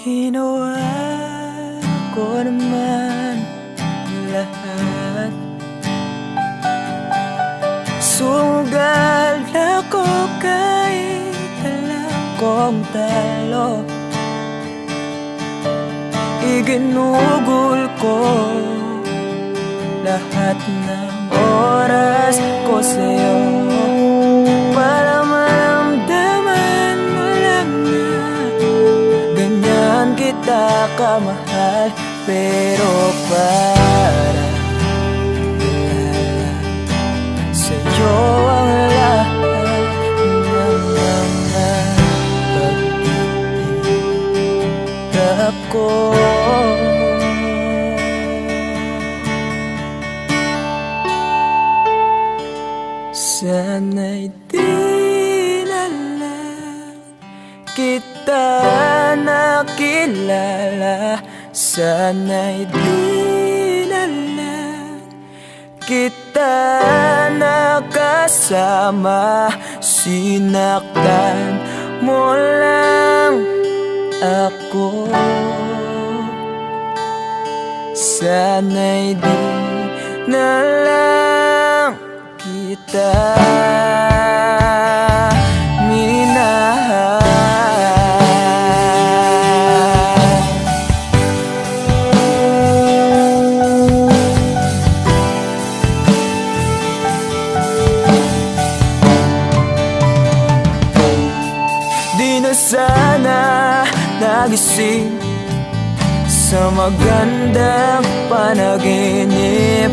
Ginawa ko naman lahat Sugal ako kahit alam kong talo Iginugol ko lahat ng oras ko sa'yo kita Pero para Sa'yo ang lahat ng mga pag-iirap ko. Sana'y di Sana'y di na lang kita nakasama Sinaktan mo lang ako. Sana'y di na lang kita nagising Sa magandang panaginip